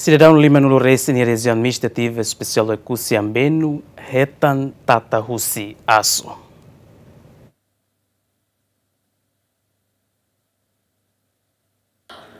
Cidadão Lima no Reis, região administrativa especial de Cusiambeno, Retan Tata Husi Aso.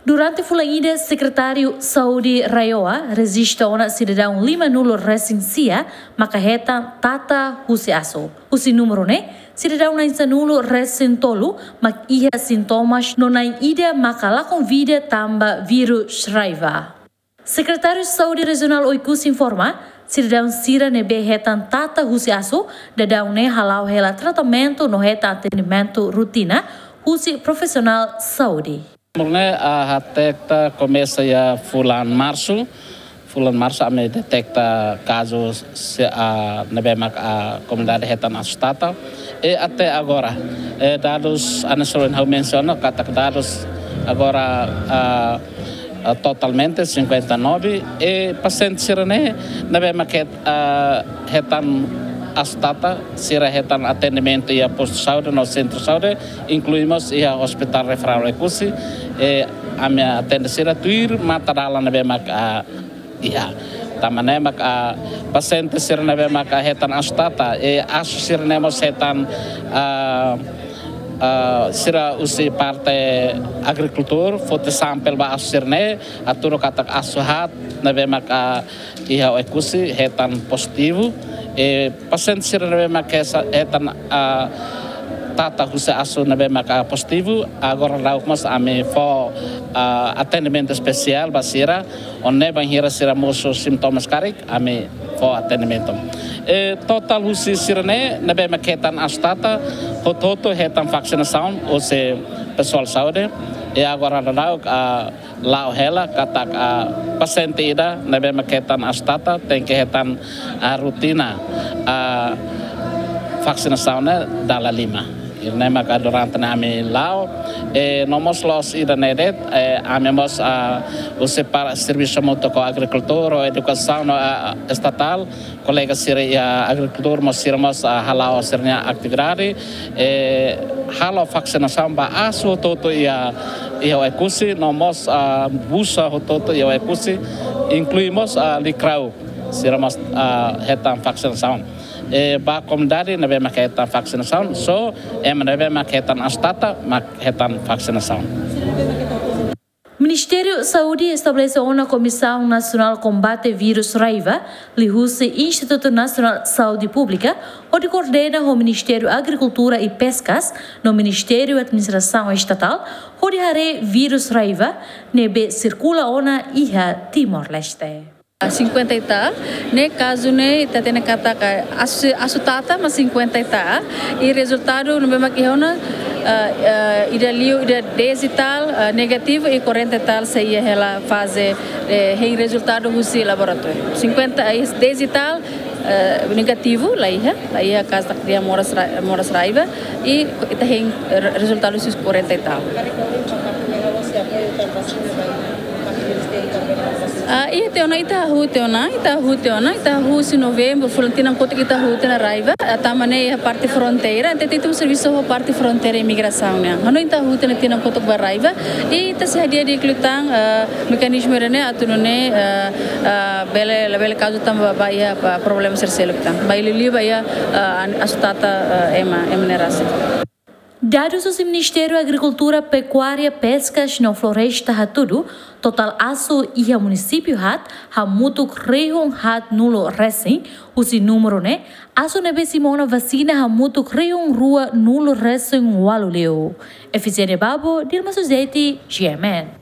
Durante a ida, secretário Saudi Rayoa resiste a cidadão Lima Nulo Recensia, Macaheta Tata Husi Aso. Husi número né? Cidadão na Insanulo Recentolo, mak ia sintomas na ida makala convida tamba vírus Shraiva. Secretário de Saúde Regional Oikus informa, cidadão Sira nebe retan tata husi aso, dadão ne halau hela tratamento no reta atendimento rotina, husi profissional saúde. Mulai a detecta começa a fulan março, fulan março a me detecta casos se a nebe mak a comunidade retan asustata e até agora. Dados a nacional menciona kata dados agora a totalmente 59 e paciente sirene nabe maket uh, hetan astata sira hetan atendimento e posto de saúde no centro de saúde. Incluímos e a hospital referral recusi e a minha atende sira tuir matadala nabe mak a ia tamane mak a paciente sira nabe mak hetan astata e asu sira nemos hetan uh, uh, sira usi parte agricultor foto sampel ba asirne aturo katak asuhat na be maka iha ekusi hetan positivo e pasien sira na be maka hetan uh, tata husa asu na be maka positivo agora rauk mas ame fo atendimento especial basira onne banhira sira moso sintomas karik ame fo atendimento e total husi sirene na be maketan astata hototo hetan vacinação ou se pessoal saúde e agora não a o hela kata a paciente ida na be maketan astata tem hetan a rotina a vacinação né da lima irnema ka durante nami lao e nomos los ida nedet e amemos a o separa serviço moto com agricultura educação estatal. Colega siri a agricultura mos sirmos a halao sirnya atividade e halo vacinação ba aso toto ia o ekusi nomos a busa toto ia ekusi incluímos a likrau sirmos a hetan vacinação e ba comunidade na bema ketan vacinação so em na bema ketan astata mak ketan vacinação Ministério Saúde estabeleceu uma Comissão Nacional Combate Vírus Raiva, Lihuse Instituto Nacional de Saúde Pública, onde coordena o Ministério Agricultura e Pescas, no Ministério Administração Estatal, onde hare vírus Raiva, nebe circula ona iha Timor-Leste. 50 ita ne caso ne tá tendo kata ka asutata mas 50 ita e resultado no mesmo que ona uh, ida liu ida 10 e tal uh, negativo e 40 e tal se ia ela fase eh, resultado do laboratório. 50 10 e tal uh, negativo lá ia lá ia casa da dia moras moras raiva e tem resultado dos 40 e tal Eh, uh, ia te itahu i tahu te ona, i tahu te ona, i tahu se novembro, Florentina conta kita tahu na raiva, eh, a tamane a iya, parte fronteira, te tem um serviço a parte fronteira e imigração, né? Ano itahu tahu te na tina conta que raiva, e te se hadia de clutang uh, eh, mecanismo rene atunune uh, bele la bele caso tamba baia problema ser selecta. Baile li baia ia asutata ema, emnerasi. Dados do Ministério da Agricultura, Pecuária, Pescas no Floresta Hatudu, total aço e o município hat, ha muito creio hat nulo recém, o si número né, aço nebe simona vacina ha muito creio rua nulo recém waluleu. Eficiente babo, Dilma Suzete, GMN.